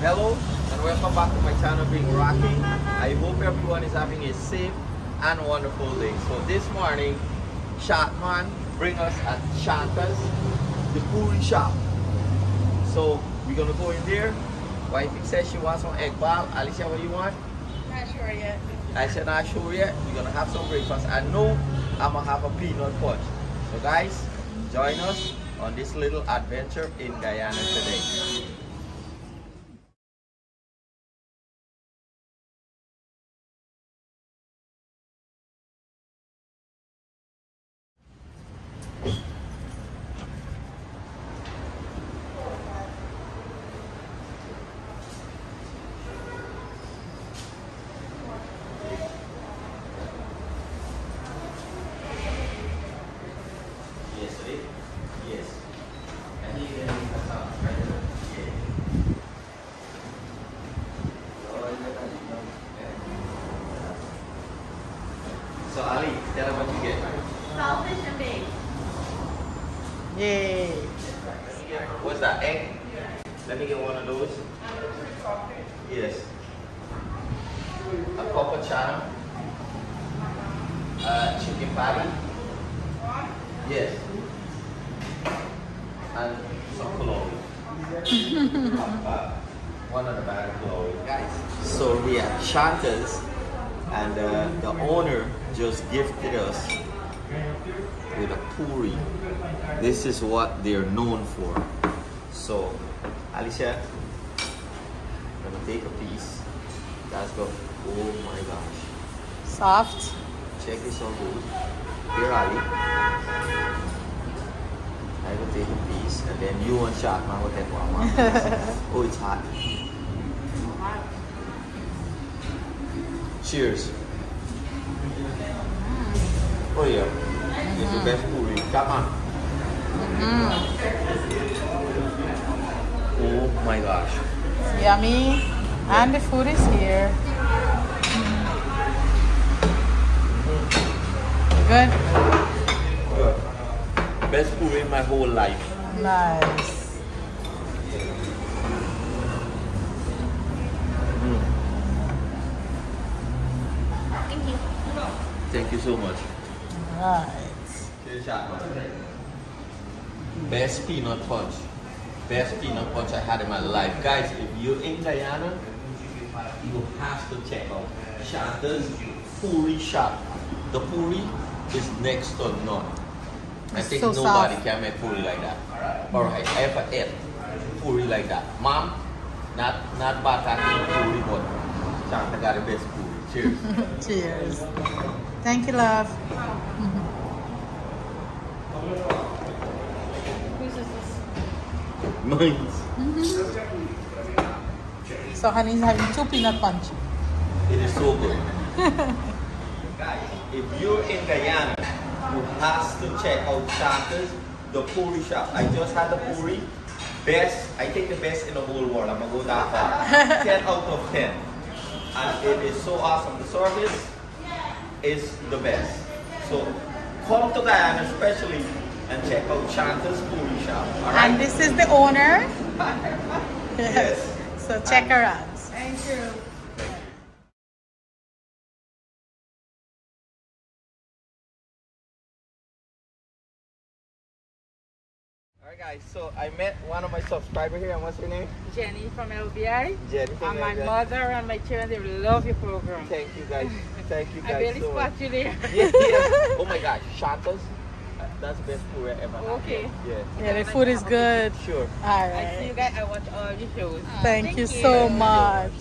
Hello and welcome back to my channel being Rocky. I hope everyone is having a safe and wonderful day. So this morning, Shatman bring us at Shanta's, the Puri shop. So we're gonna go in there. Wifey says she wants some egg ball. Alicia, what do you want? Not sure yet. I said not sure yet. We're gonna have some breakfast. I know I'm gonna have a peanut punch. So guys, join us on this little adventure in Guyana today. Yes, right? Yes. And he then has a right? Yeah. So Ali, tell them what you get. Saltfish and baked. Yay. What's that? Egg? Let me get one of those. Yes. A copper channel. Uh, chicken patty. Yes. And some cologne. one of the bag of cologne. Guys. So we are Shantas and uh, the owner just gifted us with a puri. This is what they're known for. So, Alicia, I'm gonna take a piece. Let's go. Oh my gosh. Soft. Check this out, dude. Here, Ali. I will take a piece, and then you and Sharkman will take one. one. oh, it's hot. Cheers. Oh yeah, it's the best puri. Sharkman. Mm-hmm. Oh my gosh. Yummy. And the food is here. Good. Best puri in my whole life. Nice. Thank you. Thank you so much. Right. Best peanut punch. Best peanut punch I had in my life. Guys, if you're in Guyana, you have to check out Shanta's Puri shop. The puri is next to none. I think so nobody soft. can make puri like that. Alright, I ever ate puri like that. Mom, not not bataki puri, but Shanta got the best puri. Cheers. Cheers. Thank you, love. Whose is this? Mine. Mm-hmm. So, honey's having two peanut punch. It is so good. Guys, if you're in Guyana, you have to check out Shanta's, the Puri shop. I just had the Puri. Best, I think the best in the whole world. I'm gonna go that far. 10 out of 10. And it is so awesome. The service is the best. So come to Guyana especially and check out Shanta's Puri shop. Alright? And this is the owner. Yes. So, check her out. Thank you. Guys, so I met one of my subscribers here and what's your name? Jenny from LBI. Jenny from And my mother and my children, they love your program. Thank you guys. Thank you I guys barely so spot much. you there. Yeah, yeah. Oh my gosh, Shanta's. uh, That's the best food I ever had. Okay. Yeah. Yeah, the food is good. Sure. All right. I see you guys, I watch all your shows. Thank you so much.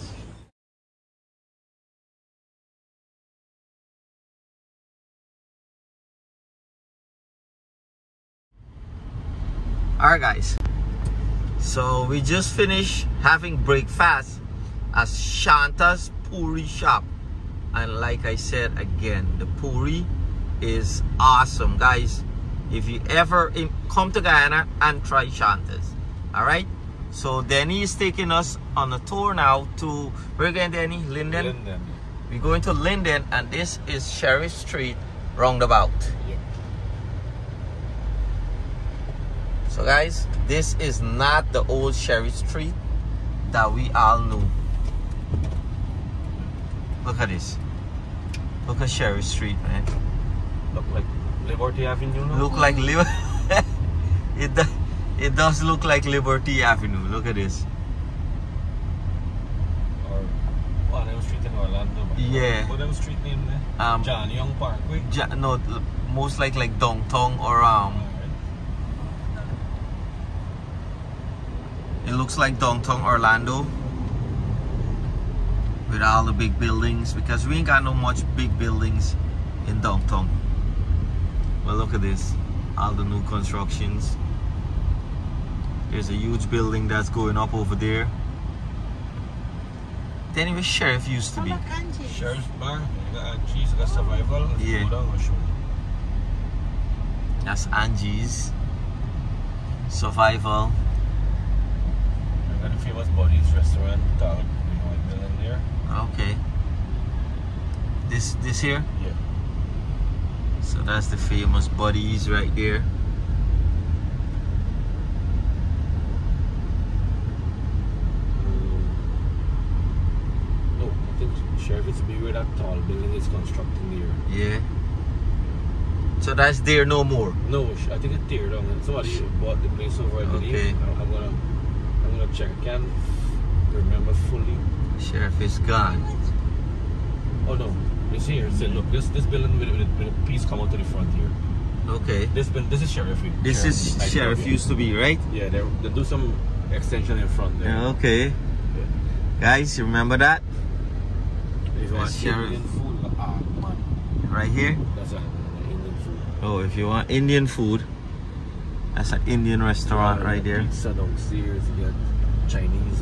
Alright guys. So we just finished having breakfast at Shanta's Puri shop. And like I said again, the puri is awesome, guys. If you ever come to Guyana and try Shanta's, all right. So Denny is taking us on a tour now to where again, Denny? Linden. Linden. We're going to Linden, and this is Sheriff Street roundabout. So guys, this is not the old Sheriff Street. that we all know. Look at this. Look at Sheriff Street, man. Look like Liberty Avenue. Look like Liber- it, do- it does look like Liberty Avenue. Look at this. Or what them street in Orlando. Yeah. What street name there? Um, John Young Parkway. Ja- no, most like like downtown or um. Alright. It looks like downtown Orlando with all the big buildings because we ain't got no much big buildings in downtown. But look at this, all the new constructions. There's a huge building that's going up over there. Then Sheriff used to be. Sheriff's Bar. You got survival. Yeah. Go down and show. That's Angie's. Survival. The famous Buddy's restaurant. Down, you know, building there. Ah, okay. This this here? Yeah. So that's the famous buddies right there. No, I think Sheriff is to be where that tall building is constructing there. Yeah. So that's there no more. No, I think it's there down. Somebody bought the place over, I believe. Okay. I'm gonna, gonna check. I can't remember fully. Sheriff is gone. Oh no, it's here. Said, look, this this building with, with, with a piece come out to the front here. Okay. This building, this is Sheriff. This is Like, Sheriff yeah. used to be, right? Yeah, they they do some extension in front there. Yeah, okay. Guys, you remember that? If you Sheriff. Indian food, ah man, Right here? that's a Indian food. Oh, if you want Indian food, that's an Indian restaurant right there. Pizza downstairs. You got Chinese.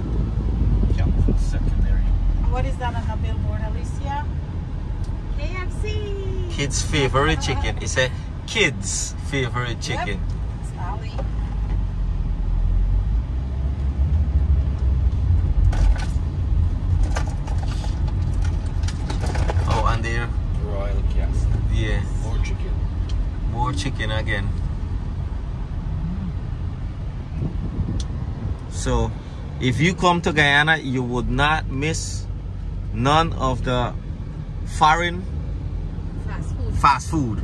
Yeah, for the secondary. What is that on the billboard, Alicia? KFC. Kids' favorite chicken. It's a kids' favorite chicken. It's Ali. Oh, and there, Royal Castle. yeah, More chicken. more chicken again. So, if you come to Guyana, you would not miss none of the foreign Fast food. fast food.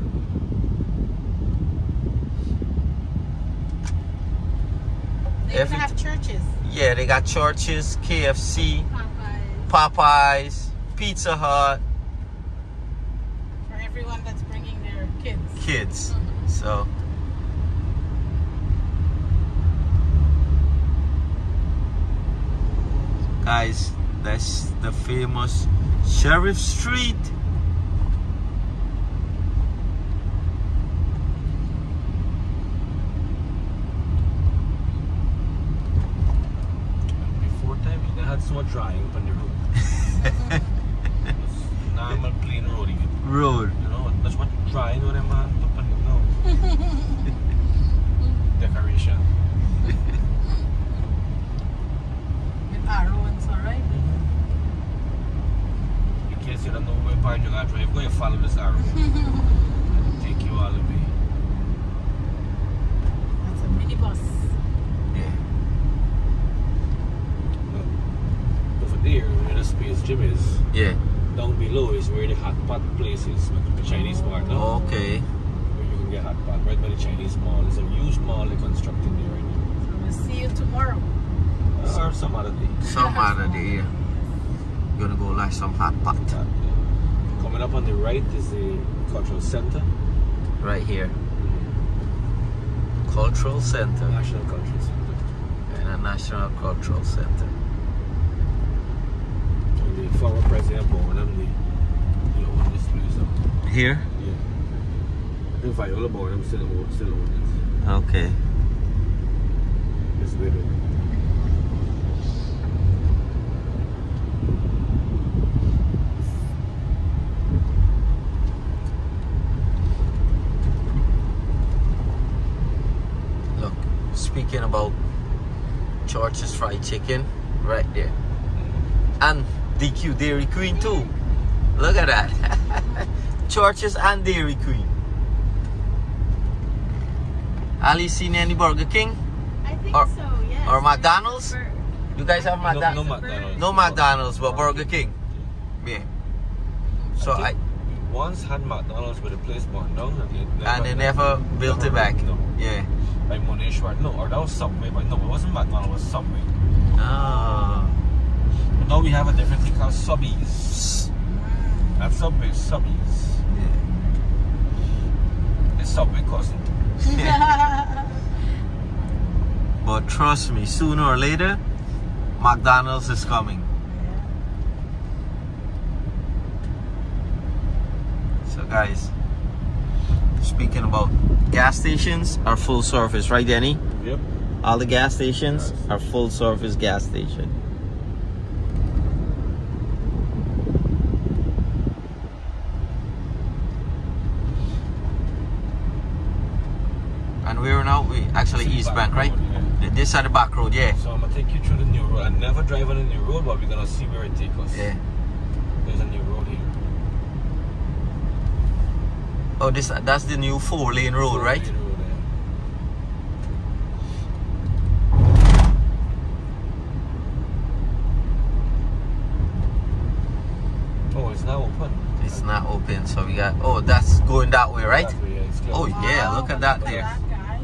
They even Every- have churches. Yeah, they got churches, KFC, Popeyes. Popeyes, Pizza Hut, For everyone that's bringing their kids. kids. Mm-hmm. So, guys, that's the famous Sheriff Street. Before time, they had so much drying on the road. It's normal plain road. You, Road. you know, that's what drying on them man. Up on the no. Decoration. With arrow and so, right? In case you don't know where part you're gonna drive, go and follow this arrow. It'll take you all the way. That's a minibus. Yeah. No. Over there, where the space gym is, Yeah. down below is where the hot pot place is, with the Chinese oh. part now. Okay. Where you can get hot pot right by the Chinese mall. It's a huge mall they're constructing there right now. So we'll see you tomorrow. Or some other day. Some other day. yeah. Gonna go like some hot pot uh, Coming up on the right is the cultural center, right here. Cultural Center. National Cultural Center. And a National Cultural Center. And the former president Burnham, the, the own this place. Here? Yeah. I think Viola Burnham still, still owns it. Okay. His widow. Look, speaking about Church's Fried Chicken, right there. And DQ Dairy Queen too. Look at that. Church's and Dairy Queen. Ali seen any Burger King? I think Or- so, yes. or McDonald's? Bur- You guys have No, McDonald's? no McDonald's. No McDonald's, but Burger King. Yeah. So I I, once had McDonald's, but the place burned down, and they never, and they never built it back. No, Yeah. Like Moneshwar. No, or that was Subway, but no, it wasn't McDonald's. It was Subway. Ah. But now we have a different thing called Subbies. At Subway, Subbies. Yeah. It's Subway cousin. But trust me, sooner or later, McDonald's is coming. So guys, speaking about gas stations are full service, right Danny? Yep. All the gas stations are full service gas station. And we're now we actually East Bank, right? yeah. This side the back road, yeah. So I'm gonna take you through the new road. I never drive on the new road, but we're gonna see where it takes us. Yeah. There's a new road here. Oh, this that's the new four lane road, right? Four-lane road, yeah. Oh, it's now open. It's not open, so we got. Oh, that's going that way, right? That way, yeah, Oh closed. yeah, look at that there. guys.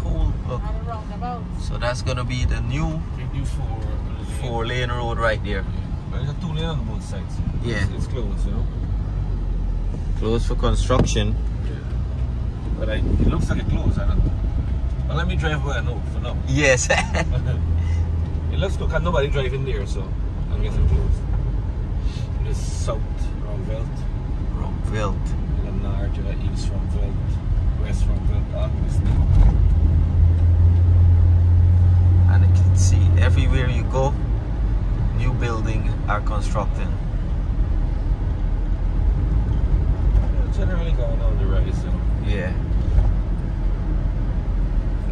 Cool. Look. On the roundabout. So that's gonna be the new new four. four lane road right there. But There's a two lane on both sides. Yeah. It's, it's closed, you know. Closed for construction. But I, it looks like it closed. I don't know. But let me drive where I know for now. Yes. it looks good. Can nobody drive in there, so I'm guessing closed. This south from Veld, Rockville. the north, uh, the east from Veld, west from Veld, obviously. And you can see everywhere you go, new building are constructing. Yeah, generally going on the you know. Yeah.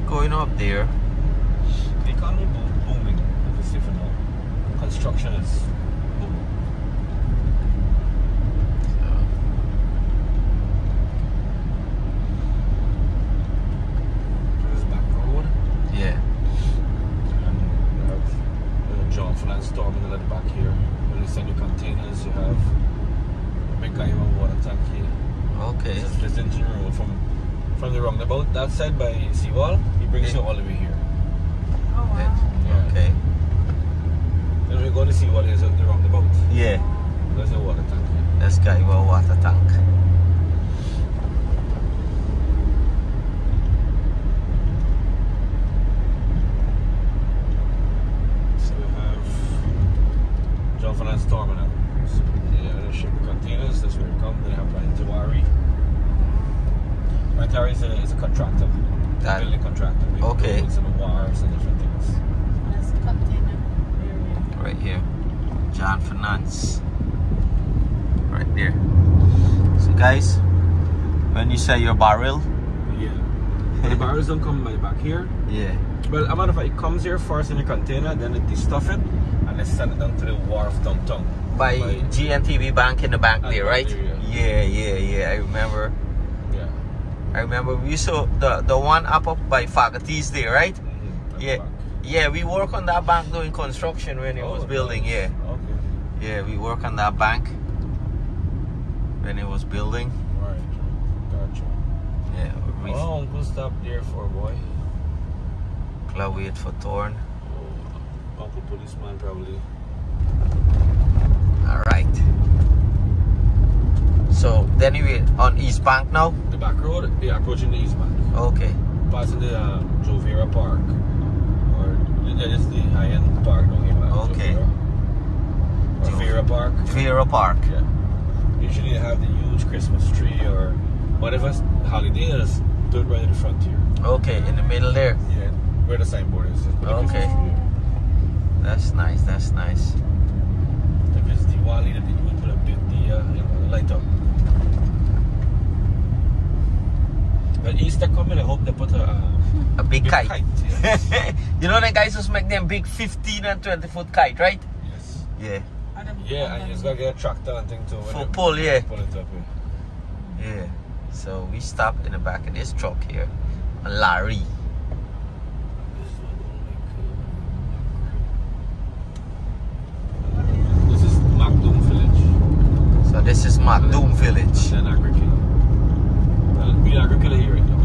Going up there. The economy boom, booming, obviously for now. Construction is booming. This is back road. Yeah. And you have uh, John Fernandes Terminal at the back here. When you send your containers, you have a big guy with a water tank here. Okay. This is this engine road from from the roundabout that side by Seawall. He brings you all the way here. Oh wow. Yeah. Okay. Then when you go to Seawall, there's a, the roundabout. Yeah. There's a water tank here. That's guy with a water tank. So we have John Fernandes Terminal. So, yeah, they ship the containers. That's where it comes. They have Bantawari. Bantawari is a, is a contractor. That- building contractor. They Okay. build some wires and different things. That's container area. Right here. John Fernandes. So guys, when you say your barrel, Yeah. The barrels don't come by back here. yeah. Well, a matter of fact, it comes here first in the container, then they stuff it, and they send it down to the wharf downtown. By GBTI Bank in the back there, right? there, Yeah, yeah, yeah. I remember. Yeah. I remember we saw the the one up up by Faculties there, right? Mm-hmm. Yeah. back. Yeah, we work on that bank doing construction when it was Oh, building. nice. Yeah, Okay. yeah, we work on that bank when it was building. Right. Gotcha. Yeah, we Oh, Uncle stopped there for a boy. cloud wait for Torn. Oh, Uncle policeman probably. All right. So then we on East Bank now. The back road, yeah, approaching the East Bank. Okay. Passing the uh, Jovera Park. Or, yeah, this the high-end park down here. Okay. Jovera. Or Park. Vera Park. Yeah. Usually they have the huge Christmas tree or whatever holiday is, do it right at the front here. Okay, in the middle there. Yeah, where the signboard is. the Okay. Christmas tree there. That's nice. That's nice. If it's Diwali, then you would put a big the, uh, you know, light up. But Easter coming, I hope they put a, uh, A big big kite. kite. you know the guys who make them big 15 and 20 foot kite, right? yes. Yeah. Yeah, and you just gotta get a tractor and thing to For pull, yeah. Pull it up, yeah. Yeah. So we stopped in the back of this truck here, a lorry. This is McDoom Village. So this is McDoom Village. And then Agricola. Well, uh, we Agricola here, though.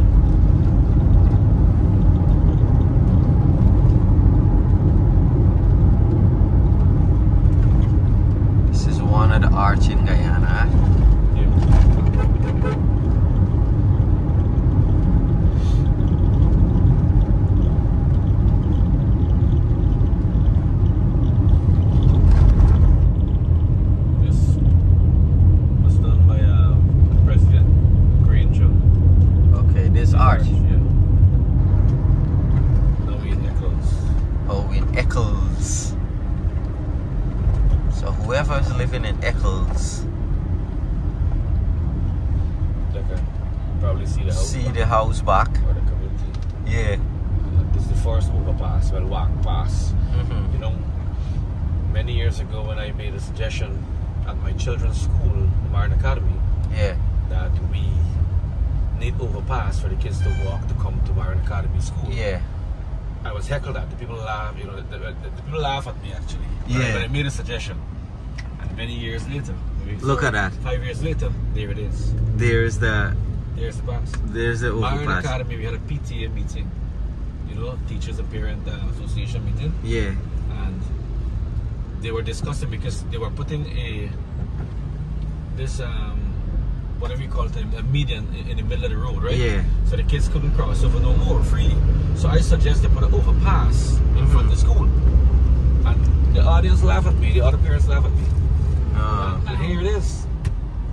The arch in Guyana. Yeah. This was done by um, President Granger. Okay, this arch. Yeah. Now we in Eccles. Oh, in Eccles. So whoever is living in Eccles, They can probably see the house see back the house back. or the community. Yeah. And This is the first overpass, well, walk pass. hmm You know, many years ago when I made a suggestion at my children's school, the Martin Academy, Yeah. that we need overpass for the kids to walk to come to Martin Academy school. Yeah. I was heckled at. The people laugh, you know, the, the, the people laugh at me actually. When I- Yeah. When I made a suggestion. And many years later, Look at that. Five years later, there it is. There's the There's the pass. there's the Martin overpass. Academy, we had a PTA meeting. You know, Teachers and Parent uh, Association meeting. Yeah. and they were discussing because they were putting a this um whatever you call it a median in, in the middle of the road right? Yeah. so the kids couldn't cross over no more freely. So i suggested put an overpass in front of the school. And the audience laugh at me the other parents laugh at me. Uh, and here it is.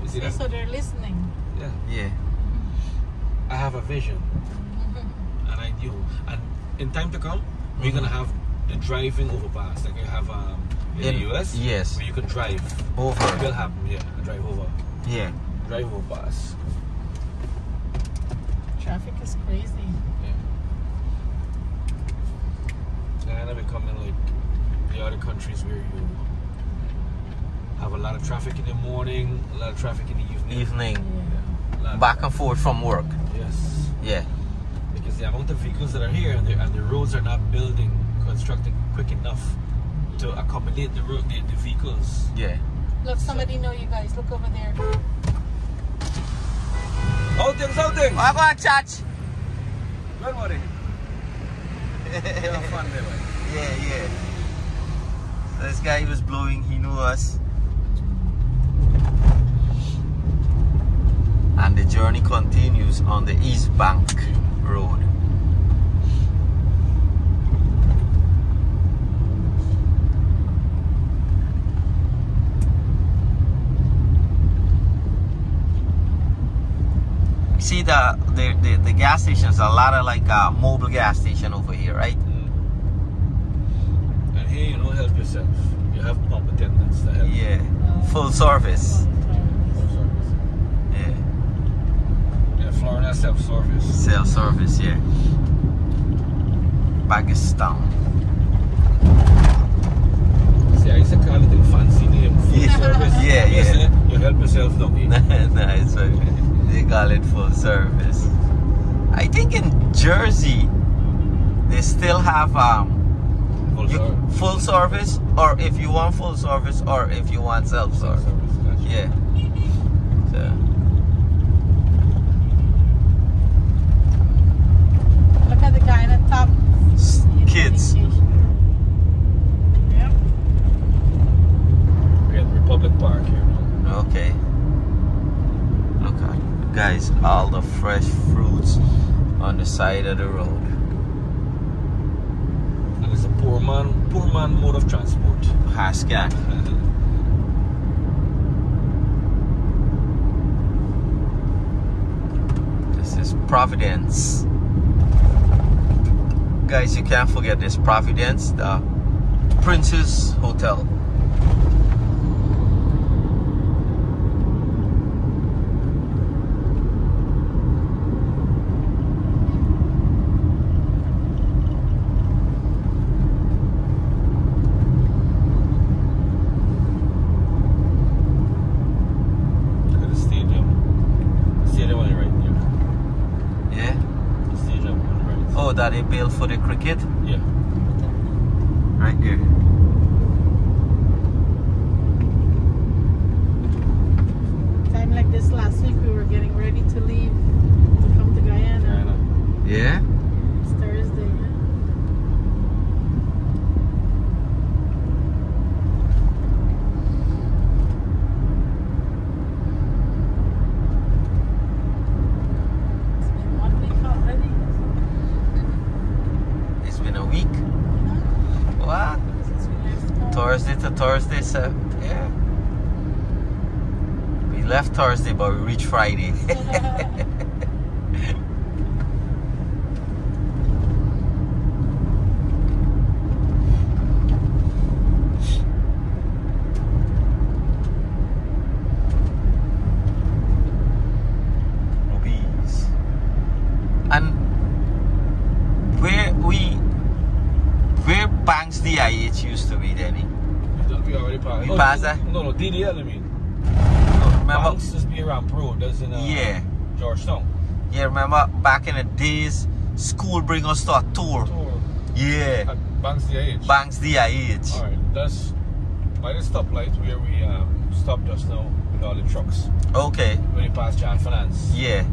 You see that? So they're listening. yeah. Yeah. i have a vision. And i do and in time to come we're gonna have the driving overpass. Like you have um in, In- the us yes. where you can drive Over. It will Over. happen, yeah. Drive over. Yeah. Drive over pass. Traffic is crazy. Yeah. And then becoming like the other countries where you have a lot of traffic in the morning, a lot of traffic in the evening. Evening. Yeah. A lot- Back and forth from work. Yes. Yeah. Because the amount of vehicles that are here and the, and the roads are not building, constructing quick enough to accommodate the road, the, the vehicles. Yeah. Look, somebody know you guys. Look over there. Outing, outing! I got church. Good morning. Have fun there, man. Yeah, yeah. So this guy was blowing, he knew us. And the journey continues on the East Bank Road. See the, the the the gas stations, a lot of like uh, mobile gas station over here, right? Mm. And here you know help yourself. You have pump attendants that help. Yeah, full service. Full service. Yeah, Yeah, Florida self service. self service. Yeah, Pakistan. See, I used to call it in fancy name. Full Yeah. service. Yeah, yeah. You help yourself, don't you? nice. one. They call it full service. I think in Jersey they still have um Full you- service. full service, or if you want full service, or if you want self Self service. service. Gotcha. Yeah. So. Look at the guy in the top. Kids. Yep. We have Republic Park here now. Okay. Guys, all the fresh fruits on the side of the road. It's a poor man, poor man mode of transport. Hascat. This is Providence. Guys, you can't forget this Providence, the Princess Hotel. Look at the stadium. The stadium on the right here. Yeah? The stadium on the right. For the cricket? Yeah. Right here. Time like this Thursday to Thursday, so yeah. We left Thursday, but we reached Friday. Movies. And where we where Banks DIH used to be, Denny? We already passed. We passed that? No, no, DDL, I mean. Remember? Banks is be around Pro. That's in uh, Yeah. Georgetown. Yeah, remember back in the days, school bring us to a tour. Tour Yeah, at Banks DIH. Banks DIH. Alright, that's by the stoplight where we um, stopped just now with all the trucks. Okay, When you pass John Fernandes. yeah,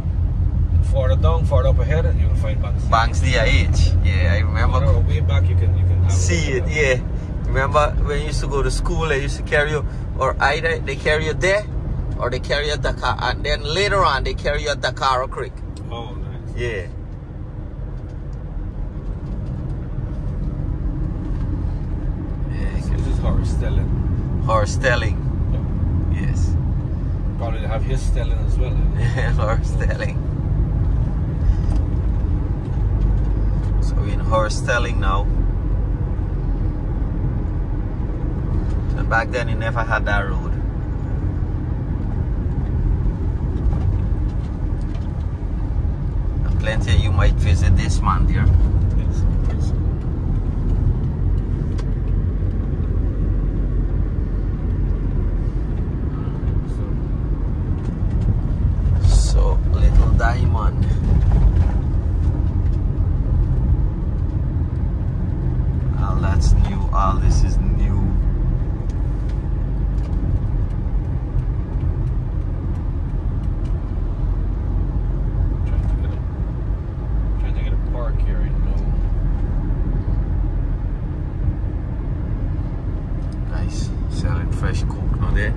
Further down, further up ahead, you will find Banks. Banks DIH. Yeah, I On remember. our way back, you can you can have See it, yeah. Remember when you used to go to school, they used to carry you, or either they carry you there, or they carry you at Dakar, and then later on they carry you at Dakar Creek. Oh, nice. Yeah. So this is Horace Stelling. Horse Stelling. Yes. Probably have his Stelling as well. eh? Horse Stelling. So we're in Horse Stelling now. And back then you never had that road. And plenty of you might visit this man there. Yes, yes. So little diamond. All that's new. All this is new. Trying to get a trying to get a park here, you know. Nice. Selling fresh coke now there.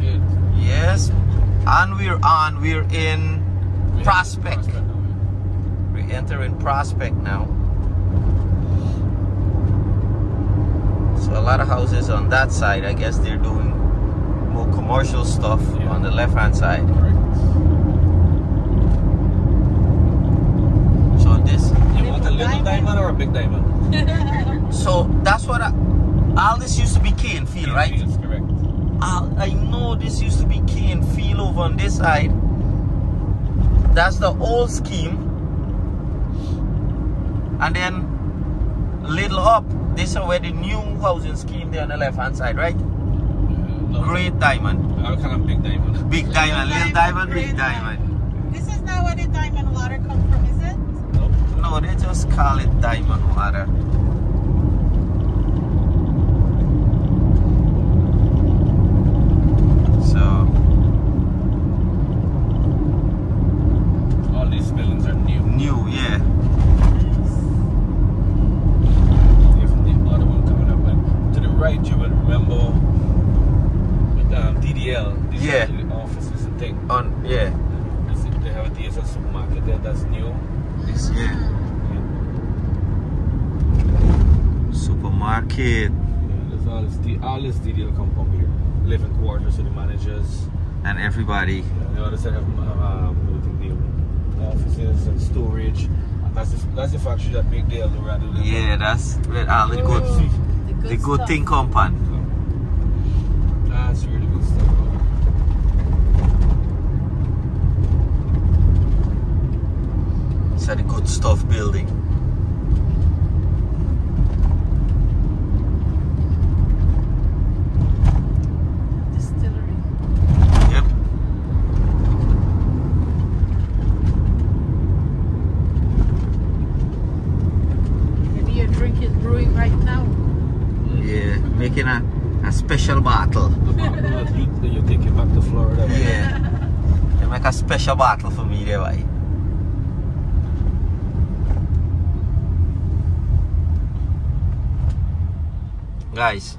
Yeah. Yes. And we're on. We're in We have Prospect. Prospect now, yeah. We're entering Prospect now. So a lot of houses on that side. I guess they're doing more commercial stuff Yeah. on the left hand side. Correct. So this. You want a little diamond or a big diamond? So that's what I. All this used to be cane field, right? Yes, correct. All, I know this used to be cane field over on this side. That's the old scheme. And then little up, this is where the new housing scheme there on the left hand side, right? Mm-hmm. No, Great diamond. I'll kind of big diamond. Big diamond, little diamond, big Great diamond. This is not where the diamond water comes from, is it? Nope. No, they just call it diamond water. So, All these buildings are new. new, yeah. If the other one coming up, and to the right, you will remember with um, DDL. These Yeah. are the offices and thing. On, yeah. This is- They have a DSL supermarket there. That's new. This, yeah. Yeah. Supermarket. Yeah, there's all this, D- all this DDL compound here. Living quarters to the managers. And everybody. Yeah, the other side have um, what do you think the offices and storage. That's the, that's the factory that make the El Dorado. Live Yeah, that's where all the good, the good stuff. thing compound. That's really good stuff. It's a good stuff building. Distillery. Yep. Maybe your drink is brewing right now. Yeah, making a, a special bottle. The bottle that you, that you take it back to Florida. with. Yeah. They make a special bottle for me there, why? Guys,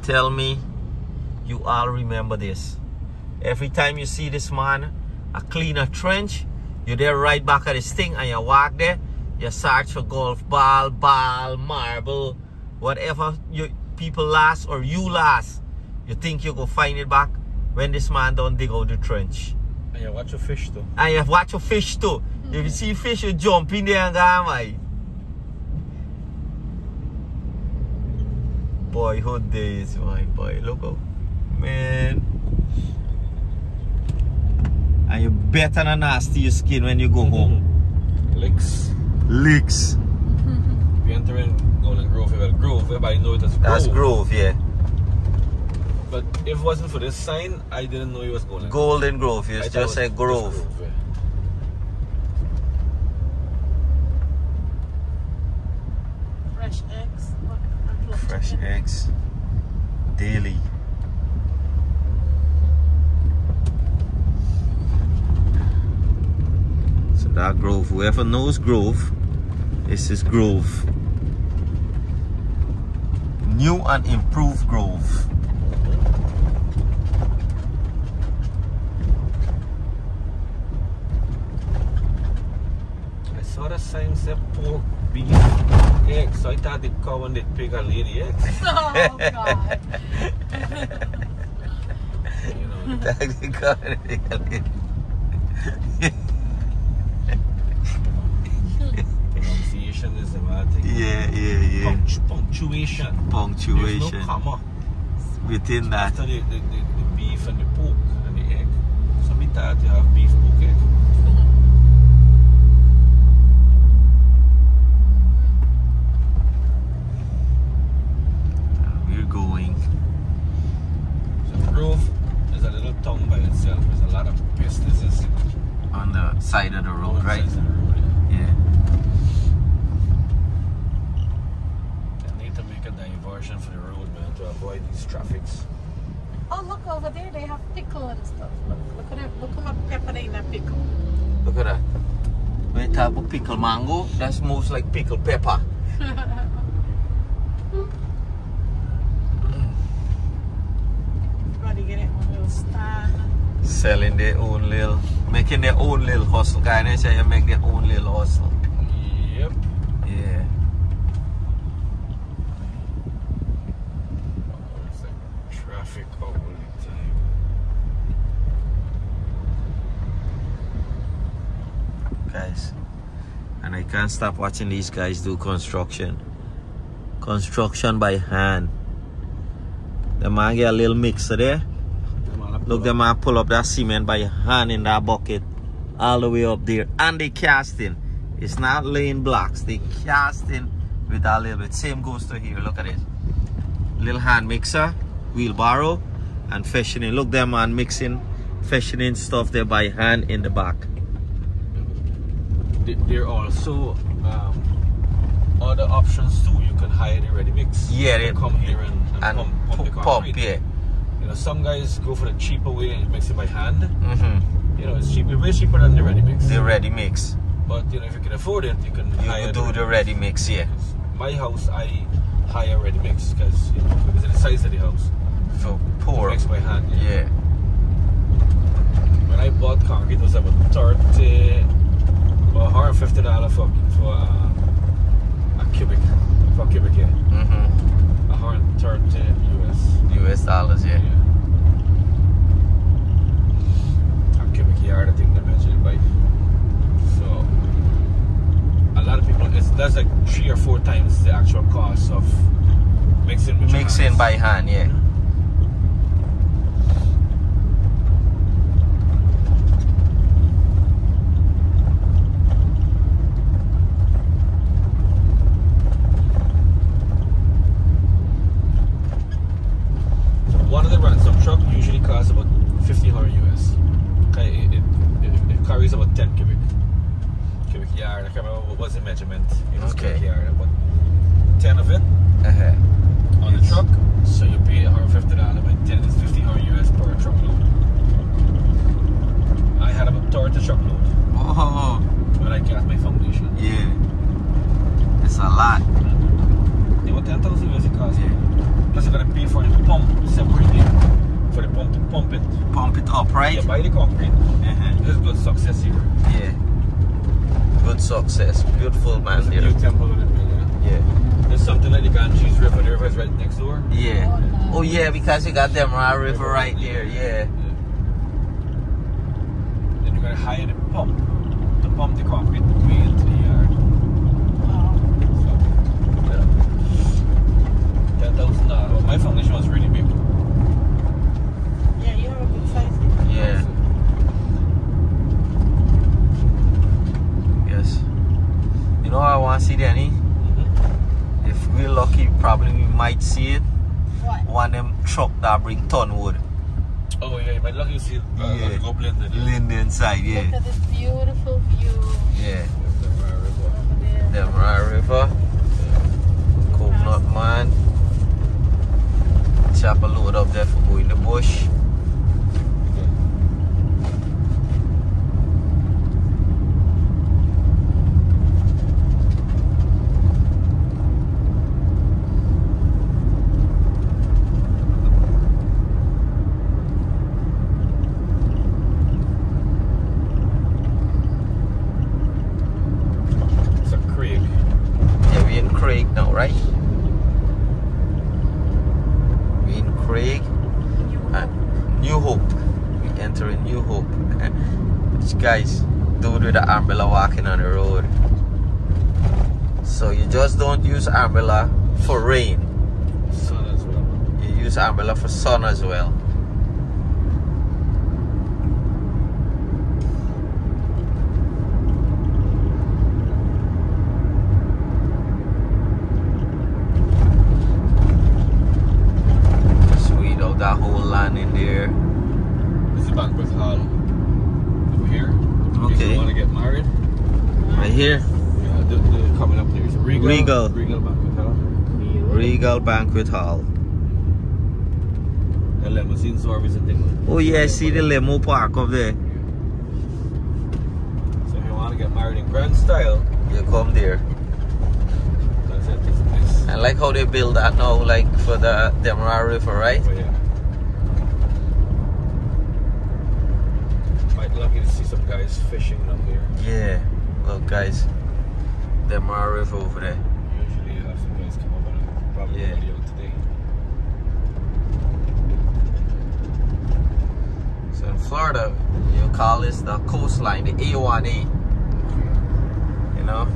tell me you all remember this. Every time you see this man, a clean a trench, you're there right back at this thing and you walk there, you search for golf ball, ball, marble, whatever you people last or you last. You think you go find it back when this man don't dig out the trench. And you watch your fish too. And you watch your fish too. If you mm-hmm. see fish, you jump in there and go, my. Boyhood days, my boy. Look out. Man. And you better than nasty your skin when you go mm-hmm. home. Licks. Licks. If you enter in Golden Grove, well, Grove, everybody know it as Grove. That's Grove, yeah. But if it wasn't for this sign, I didn't know it was Golden Golden Grove. You I just was- Grove. was yeah. Fresh eggs. What- and club Fresh eggs. Daily. So that Grove, whoever knows Grove, this is Grove. New and improved Grove. I saw the sign said pork, beef, eggs. So I thought the cow and the pig are lady eggs. Oh, God. You know, pronunciation is the bad thing. yeah, yeah, yeah. Punctu- punctuation. There's no comma within that. after the, the, the, the beef and the pork and the egg. So me thought you have beef, pork, egg. We're going. So Grove is a little town by itself. There's a lot of businesses on the side of the road, both right? sides of the road. Yeah. They need to make a diversion for the road, man, to avoid these traffics. Oh, look over there. They have pickle and stuff. Look, look at that. Look how much pepper they in that pickle. Look at that. When you talk about pickle mango, that's most like pickle pepper. Everybody get it on little stand. Selling their own little, making their own little hustle. Guy, they say you make their own little hustle. Yep. Yeah. Oh, like traffic all the time. Guys. And I can't stop watching these guys do construction. Construction by hand. The man get a little mixer there. Them a Look, pull the man pull up that cement by hand in that bucket all the way up there. And they casting. It's not laying blocks. They casting with that little bit. Same goes to here. Look at it. Little hand mixer, wheelbarrow, and fashioning. Look, them man mixing, fashioning stuff there by hand in the back. There are also um, other options too. You can hire the ready mix. Yeah, they- come here and, and, And pump, pump, pump, yeah. You know, some guys go for the cheaper way and mix it by hand. Mm-hmm. You know, it's cheap, it's way cheaper than the ready mix. The ready mix. But you know, if you can afford it, you can You do the ready mix, yeah. My house, I hire ready mix because you know, because of the size of the house. For pour. Mix by hand. Yeah. When I bought concrete, it was about thirty, about hundred fifty dollar for for uh, a cubic for a cubic yeah, Mm-hmm. a hundred US. US dollars, yeah. A cubic yard, I think they measure it by. So a lot of people, it's that's like three or four times the actual cost of mixing. With Mixing hands. by hand, yeah. One of the ransom truck usually costs about 1500 US. Okay, it, it, it, it carries about 10 cubic cubic yard. I can't remember what was the measurement. It was Okay. cubic yard, but 10 of it Uh-huh. on the truck. So you pay 150 dollars by 10 is 1500 US per truckload. I had about 30 truckload Oh, when I cast my foundation. yeah. It's a lot. They were 10,000 US it cost. Yeah. Plus you gotta pay for the pump separately. For the pump to pump it. Pump it up, Buy the concrete. Uh-huh. There's good success here. Yeah. Good success. Beautiful man There's a there. new temple with it. Yeah. Yeah. There's something like the Ganges River. The river is right next door. Yeah. Oh yeah, because you got Demerara River right there. Yeah. Then you gotta hire the pump to pump the concrete way into the yard. So, yeah. Ten thousand dollars. My foundation was really big. Yeah, you have a good size. Yeah. Yes. You know I want to see, Denny? Mhm. If we're lucky, probably we might see it. What? One of them truck that bring ton wood. Oh yeah, my might lucky to see it. Uh, Yeah. yeah. Go blend it. Lind inside, Look yeah. at this beautiful view Yeah. over there. Demerara River. Coconut man. Chop a load up there for going in the bush. It's a creek. Yeah, we in Craig now, right? We in Craig. Uh, New Hope. We entering New Hope. Which guys, dude with the umbrella walking on the road. So you just don't use umbrella for rain. Sun as well. You use umbrella for sun as well. Sweet out that whole land in there. This is banquet hall. Over here. If Okay. you want to get married. Right here. Yeah, the, the, coming up there is Regal. Regal. Regal banquet hall. Hall. And limousine service and things. Oh yeah, I see the limo park up there. So if you want to get married in grand style, You come there. that's it. This place. I like how they build that now, like for the Demerara River, right? Oh, yeah. Might lucky to see some guys fishing up here. Yeah. Look guys, Demerara River over there. Usually you have some guys come up on a probably Yeah. nobody out today. So in Florida, you call this the coastline, the A1A. You know?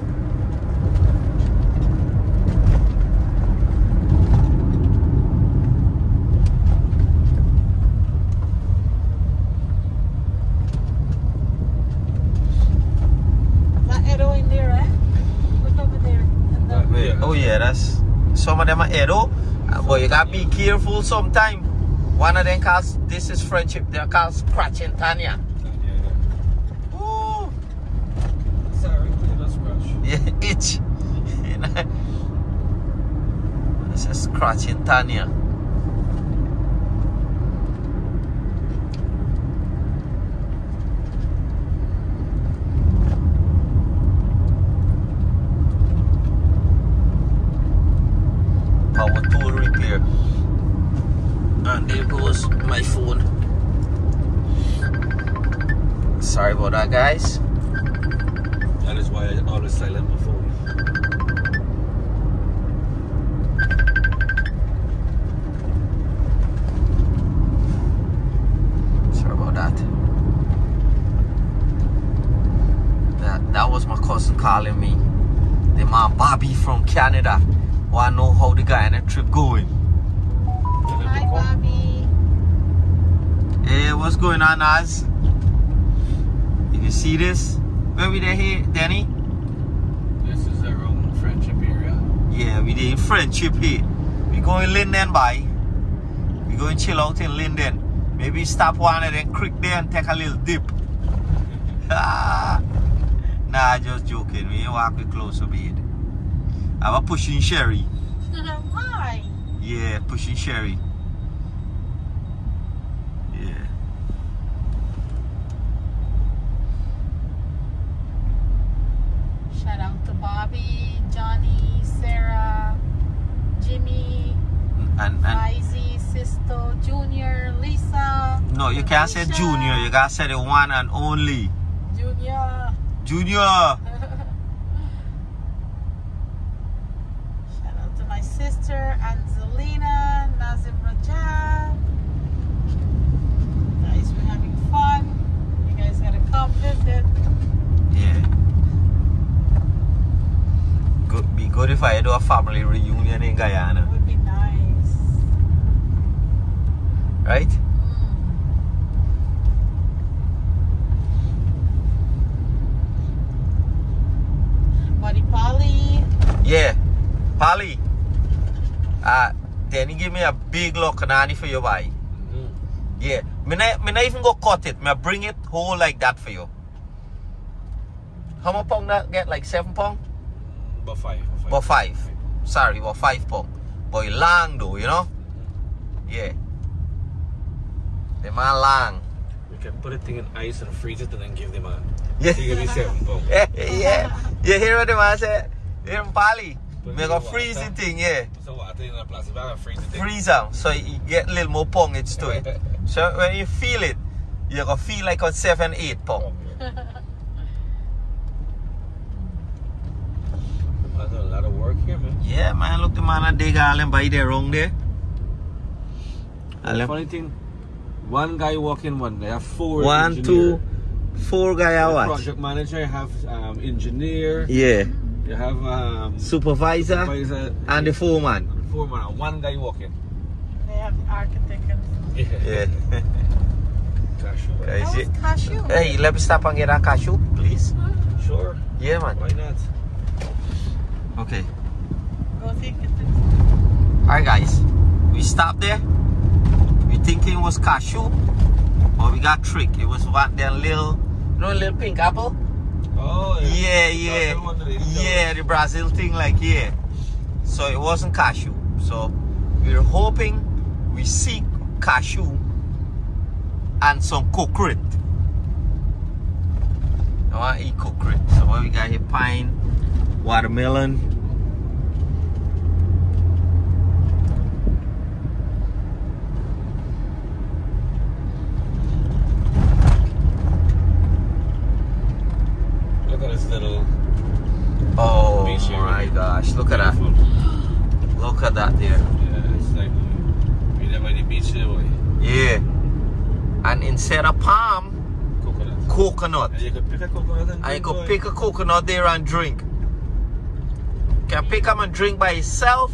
That arrow in there, eh? Look over there. And the- That- yeah. Oh yeah, that's some of them are Edo, uh, but you gotta be careful sometime. One of them calls this is friendship, they're called scratching Tanya. Ooh, Sorry, scratch. yeah, itch. This is scratching Tanya. How the guy on the trip going? Hi, Bobby. Hey, what's going on, Naz? You can see this? Where we there here, Denny? This is their own friendship area. Yeah, we in friendship here. We going to Linden by. We going chill out in Linden. Maybe stop one and then creek there and take a little dip. nah, just joking. We ain't walk with close to bed. I'm a pushing Sherry. Why? Yeah, pushing Sherry. Yeah. Shout out to Bobby, Johnny, Sarah, Jimmy, And and Izzy, Sisto, Junior, Lisa. no, you You can't say junior, you gotta say the one and only. Junior. Junior! Shout out sister Angelina Nazim Rajab. Guys, we're having fun. You guys gotta come visit. Yeah. Good, be good if I do a family reunion in Guyana, Would be nice. right? Mm. Buddy Polly. Yeah. Polly. Uh, then he give me a big look nanny for your boy. Mm. Yeah. Me not, me not even go cut it. Me bring it whole like that for you. How much pound that get? Like seven pound? About five. About five. Sorry, about five pound. But long though, you know? Yeah. The man long. We can put a thing in ice and freeze it and then give them a. Yeah. You give me seven pounds. yeah, yeah. You hear what the man said? Hear him, Polly? Put Make it a in freeze the water. thing, yeah. So water in a plastic bag and freeze the thing. Freeze them so you get a little more poundage to it. So when you feel it, you're gonna feel like on seven, eight pound. That's a lot of work here, man. Yeah, man, look the man a dig all them by there wrong there. All The funny thing, one guy walking, one they have four. One, engineer. two, four guy I watch. Project manager, you have um, engineer, Yeah. You have um, Supervisor supervisor, and the foreman. and foreman, and one guy walking. They have the architect and Yeah. Gosh, sure. Yeah, That is was it- cashew. Hey, let me stop and get a cashew, please. Sure, Yeah, man. why not? Okay. Go take it. Alright, guys. We stopped there. We thinking it was cashew, but we got tricked. It was one that little, you know, little pink apple. Oh, Yeah, That's yeah, yeah. The Brazil thing, like yeah. So it wasn't cashew. So we're hoping we see cashew and some coconut. I want to eat coconut. So what we got here? Pine, watermelon. Look at this little Oh Beach area. my gosh! Look at that! beautiful- Look at that there. Yeah, it's like we never the beach there, boy. Yeah. And instead of palm, Coconut. coconut. And you could pick a coconut and And drink, could boy. pick a coconut there and drink. Can pick them and drink by itself,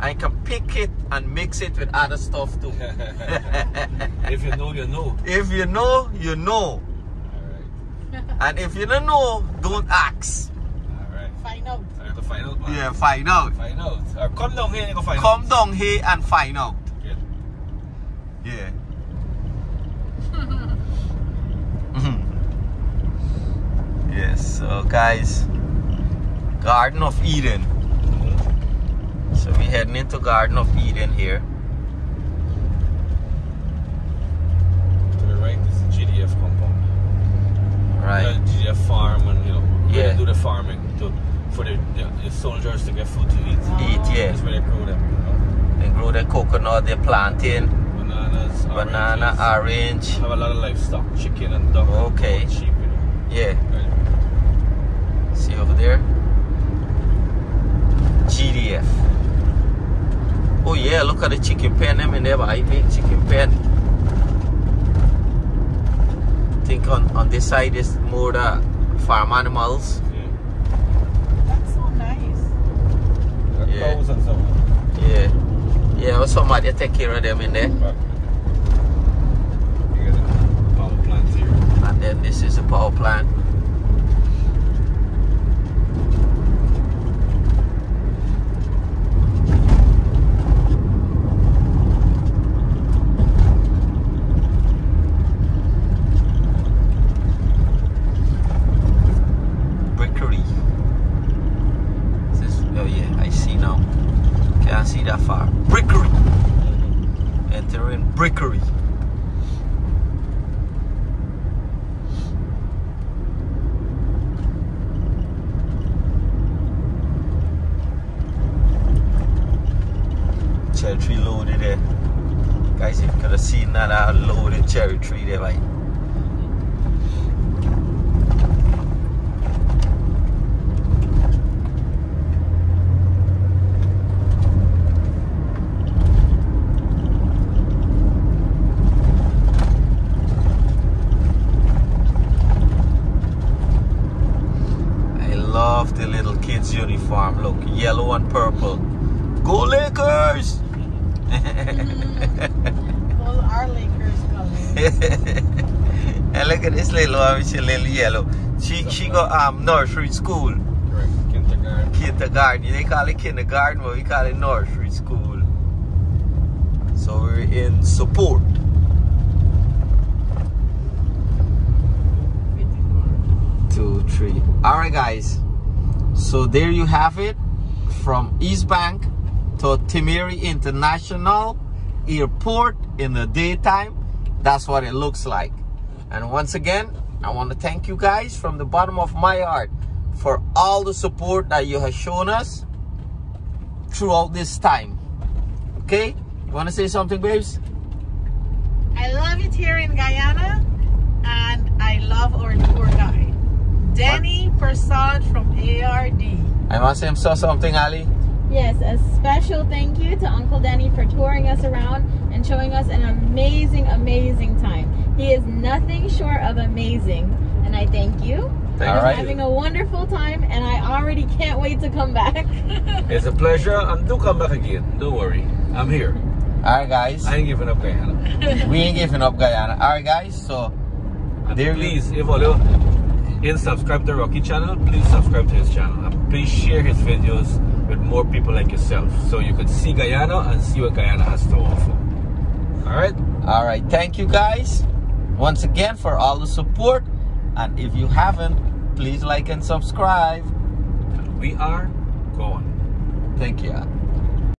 I can pick it and mix it with other stuff too. if you know, you know. if you know, you know. Alright. And if you don't know, don't ask. Alright. Find out. I have to find out, man. Yeah, find out. Find out. Or come down here and go find Come out. down here and find out. Yeah. Yeah. Yes, so guys, Garden of Eden. So we heading into Garden of Eden here. To the right is the GDF compound. Right. Uh, GDF farm and, you know, where Yeah. they do the farming to, for the, the, the soldiers to get food to eat. Eat, yeah. That's where they grow them, you know. They grow the coconut, they're planting, Bananas, banana, oranges. orange. Have a lot of livestock, chicken and duck. Okay. and Sheep, you know. Yeah. Right. See over there? GDF. Oh yeah, look at the chicken pen them in there, but I make chicken pen. think on, on this side is more the farm animals. Yeah. That's so nice. Yeah. Cows and so. Yeah. Yeah, well, somebody take care of them in there. You got a power plant here. And then this is a power plant. Brickery. This is, oh yeah, I see now. Can't see that far. Brickery. Entering brickery. Cherry loaded there. Guys, if you could have seen that uh, loaded cherry tree there, right? I love the little kids' uniform. Look, yellow and purple. Go Lakers! All our Lakers colors. and look at this little one with your little yellow. She she go um nursery school. Correct. Kindergarten. Kindergarten. They call it kindergarten, but we call it nursery school. So we're in support. Two, three. Alright guys. So there you have it. From East Bank to Timehri International Airport in the daytime. That's what it looks like. And once again, I want to thank you guys from the bottom of my heart for all the support that you have shown us throughout this time. Okay? You want to say something, babes? I love it here in Guyana, and I love our tour guide, Denny Persaud from ARD. I must say, I saw something, Ali. Yes, a special thank you to Uncle Denny for touring us around and showing us an amazing, amazing time. He is nothing short of amazing, and I thank you. Thank I'm having a wonderful time, and I already can't wait to come back. It's a pleasure, and do come back again. Don't worry, I'm here. Alright, guys. I ain't giving up, Guyana. we ain't giving up, Guyana. Alright, guys. So, And There please, if you didn't subscribe to Rocky channel, please subscribe to his channel. And please share his videos with more people like yourself, so you could see Guyana and see what Guyana has to offer. All right. All right, thank you guys once again for all the support. And if you haven't, please like and subscribe. We are going. Thank you.